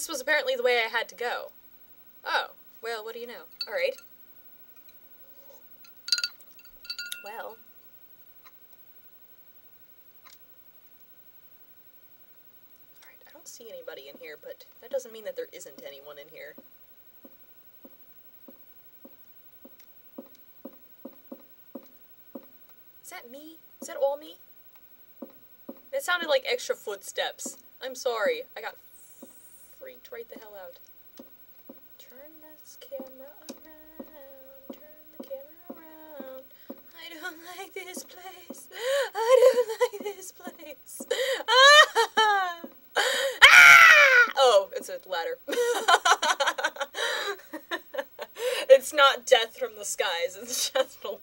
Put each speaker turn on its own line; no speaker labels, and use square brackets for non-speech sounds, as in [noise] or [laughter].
this was apparently the way I had to go. Oh, well, what do you know? Alright. Well. Alright, I don't see anybody in here, but that doesn't mean that there isn't anyone in here. Is that me? Is that all me? It sounded like extra footsteps. I'm sorry. I got out. Turn this camera around. Turn the camera around. I don't like this place. I don't like this place. Ah! Ah! Oh, it's a ladder. [laughs] it's not death from the skies. It's just a